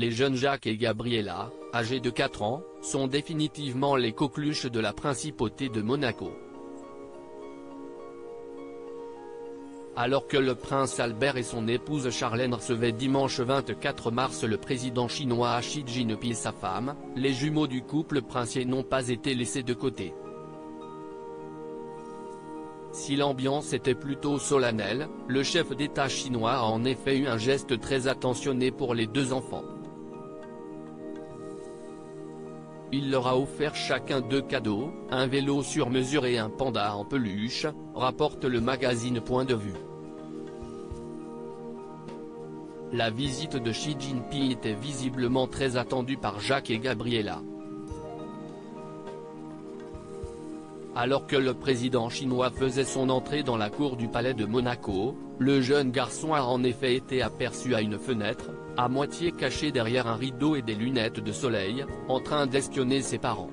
Les jeunes Jacques et Gabriella, âgés de 4 ans, sont définitivement les coqueluches de la principauté de Monaco. Alors que le prince Albert et son épouse Charlène recevaient dimanche 24 mars le président chinois Xi Jinping sa femme, les jumeaux du couple princier n'ont pas été laissés de côté. Si l'ambiance était plutôt solennelle, le chef d'État chinois a en effet eu un geste très attentionné pour les deux enfants. Il leur a offert chacun deux cadeaux, un vélo sur mesure et un panda en peluche, rapporte le magazine Point de vue. La visite de Xi Jinping était visiblement très attendue par Jacques et Gabriella. Alors que le président chinois faisait son entrée dans la cour du palais de Monaco, le jeune garçon a en effet été aperçu à une fenêtre, à moitié caché derrière un rideau et des lunettes de soleil, en train d'espionner ses parents.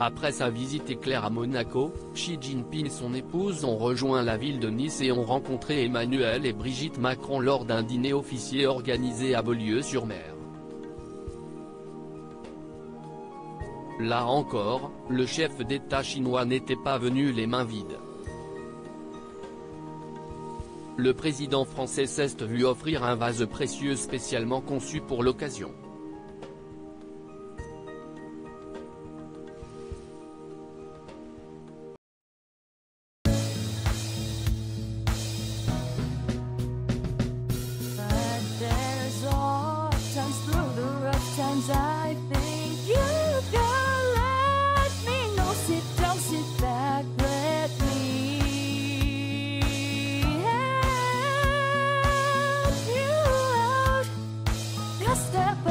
Après sa visite éclair à Monaco, Xi Jinping et son épouse ont rejoint la ville de Nice et ont rencontré Emmanuel et Brigitte Macron lors d'un dîner officier organisé à Beaulieu-sur-Mer. Là encore, le chef d'État chinois n'était pas venu les mains vides. Le président français s'est vu offrir un vase précieux spécialement conçu pour l'occasion. Just step